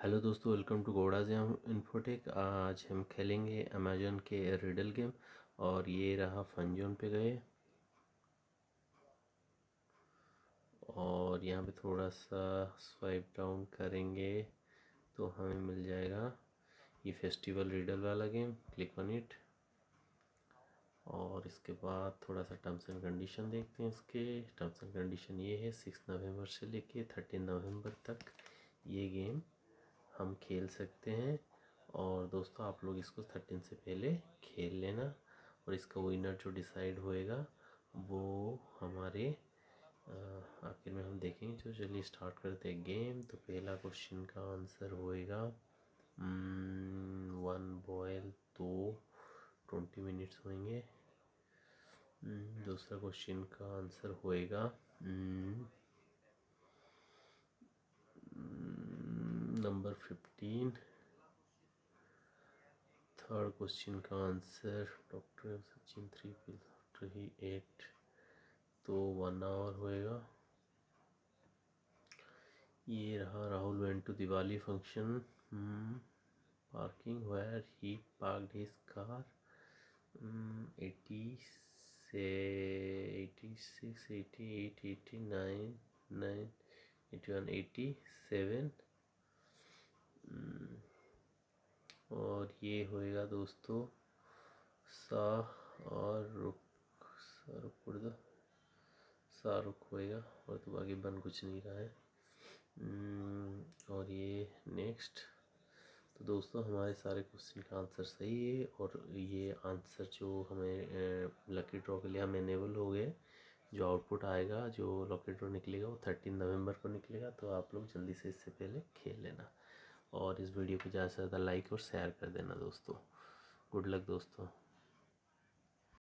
Hello दोस्तों, welcome to गोड़ाजाम infotech. आज हम खेलेंगे अमेजोन के रिडल गेम और ये रहा फन जोन पे गए। और यहाँ पे थोड़ा सा स्वाइप डाउन करेंगे तो हमें मिल जाएगा ये फेस्टिवल रिडल वाला गेम क्लिक ऑन इट और इसके बाद थोड़ा सा टर्म्स एंड कंडीशन देखते हैं इसके। टर्म्स एंड कंडीशन ये है सिक्स नवंबर से लेके थर्टीन नवंबर तक ये गेम हम खेल सकते हैं। और दोस्तों, आप लोग इसको थर्टीन से पहले खेल लेना और इसका विनर जो डिसाइड होएगा, वो हमारे आखिर में हम देखेंगे। जो चलिए स्टार्ट करते हैं गेम तो पहला क्वेश्चन का आंसर होएगा वन बॉयल तो ट्वेंटी मिनट्स होंगे। दूसरा क्वेश्चन का आंसर होएगा नंबर फिफ्टीन। थर्ड क्वेश्चन का answer, doctor Sachin three after he ate तो वन आवर होएगा। ये रहा Rahul went to Diwali function. Parking where he parked his car. Eighty से, eighty six eighty, eight, eighty, nine nine, eighty one, eighty seven. और ये होएगा दोस्तों सा और रुख दो। सा रुख होएगा और तो बाकी बन कुछ नहीं रहा है। हम्म, और ये नेक्स्ट तो दोस्तों हमारे सारे क्वेश्चन का आंसर सही है और ये आंसर जो हमें लकी ड्रॉ के लिए हम एनेबल हो गए जो आउटपुट आएगा जो लकी ड्रॉ निकलेगा वो थर्टीन नवंबर को निकलेगा तो आप लोग जल्दी से इससे पहले खेल लेना। और इस वीडियो को ज़्यादा से ज़्यादा लाइक और शेयर कर देना दोस्तों। गुड लक दोस्तों।